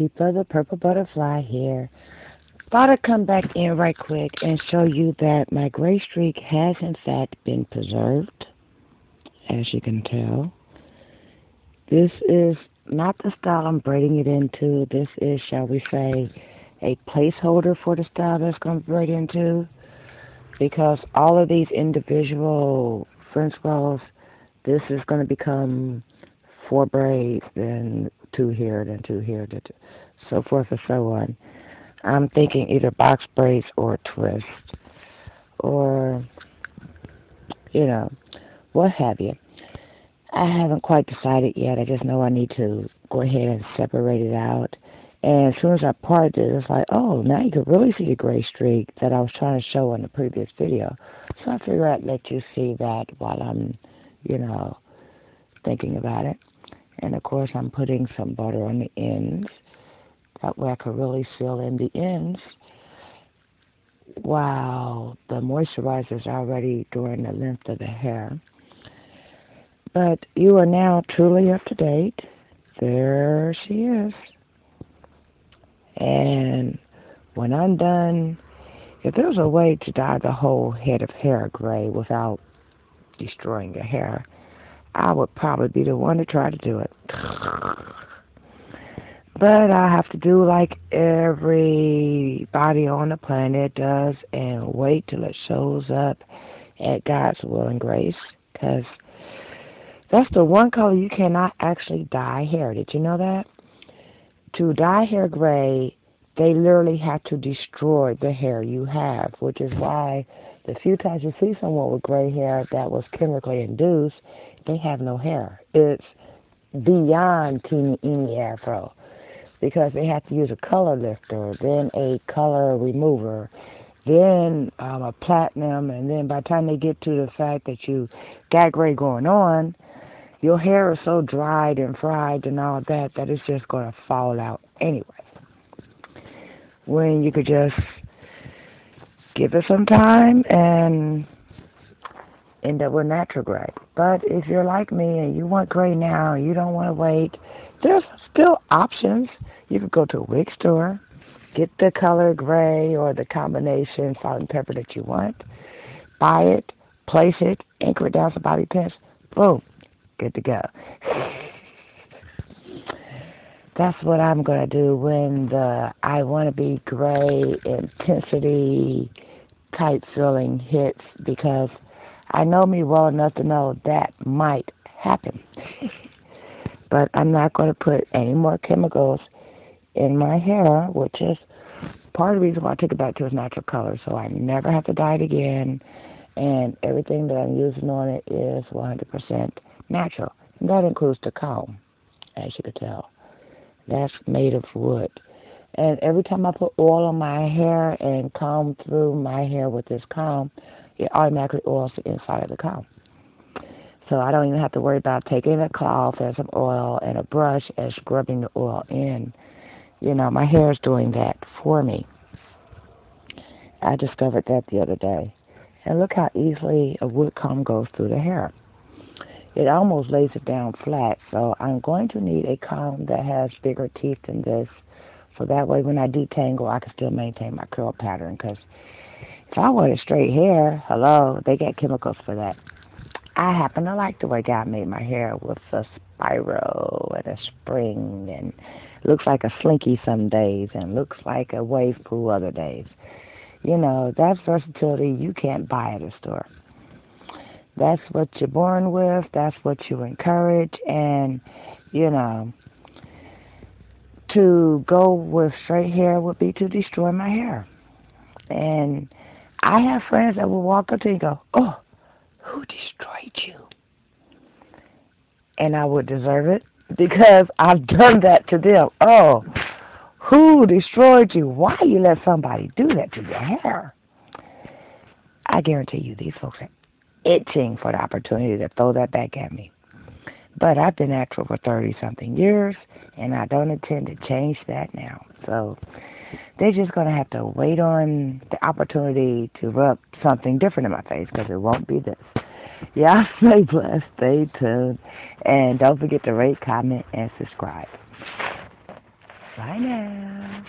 people. The purple butterfly here. Thought I'd come back in right quick and show you that my gray streak has in fact been preserved, as you can tell. This is not the style I'm braiding it into. This is, shall we say, a placeholder for the style that's going to braid into. Because all of these individual French rolls, this is going to become four braids, then two here, then two here, then two, so forth and so on. I'm thinking either box braids or twist, or, you know, what have you. I haven't quite decided yet. I just know I need to go ahead and separate it out. And as soon as I parted it, it's like, oh, now you can really see the gray streak that I was trying to show in the previous video. So I figured I'd let you see that while I'm, you know, thinking about it. And of course, I'm putting some butter on the ends. That way I can really seal in the ends while the moisturizer is already during the length of the hair. But you are now truly up to date. There she is. And when I'm done, if there's a way to dye the whole head of hair gray without destroying your hair, I would probably be the one to try to do it. But I have to do like everybody on the planet does and wait till it shows up at God's will and grace. Because that's the one color you cannot actually dye hair. Did you know that? To dye hair gray, they literally have to destroy the hair you have, which is why the few times you see someone with gray hair that was chemically induced, they have no hair. It's beyond teeny weeny afro because they have to use a color lifter, then a color remover, then um, a platinum, and then by the time they get to the fact that you got gray going on, your hair is so dried and fried and all that that it's just going to fall out anyway. When you could just give it some time and end up with natural gray. But if you're like me and you want gray now, you don't want to wait, there's still options. You could go to a wig store, get the color gray or the combination salt and pepper that you want, buy it, place it, anchor it down some bobby pins, boom, good to go. That's what I'm going to do when the I want to be gray intensity type feeling hits because I know me well enough to know that might happen. but I'm not going to put any more chemicals in my hair, which is part of the reason why I took it back to its natural color, so I never have to dye it again. And everything that I'm using on it is 100% natural. And that includes the comb, as you can tell. That's made of wood. And every time I put oil on my hair and comb through my hair with this comb, it automatically oils the inside of the comb. So I don't even have to worry about taking a cloth and some oil and a brush and scrubbing the oil in. You know, my hair is doing that for me. I discovered that the other day. And look how easily a wood comb goes through the hair. It almost lays it down flat. So I'm going to need a comb that has bigger teeth than this. So that way when I detangle, I can still maintain my curl pattern. Because if I wanted straight hair, hello, they get chemicals for that. I happen to like the way God made my hair with a spiral and a spring and looks like a slinky some days and looks like a wave pool other days. You know, that versatility you can't buy at a store. That's what you're born with, that's what you encourage, and, you know, to go with straight hair would be to destroy my hair. And I have friends that will walk up to you and go, Oh, who destroyed you? And I would deserve it because I've done that to them. Oh, who destroyed you? Why you let somebody do that to your hair? I guarantee you these folks itching for the opportunity to throw that back at me. But I've been natural for 30 something years, and I don't intend to change that now. So they're just going to have to wait on the opportunity to rub something different in my face because it won't be this. Y'all stay blessed, stay tuned, and don't forget to rate, comment, and subscribe. Bye now.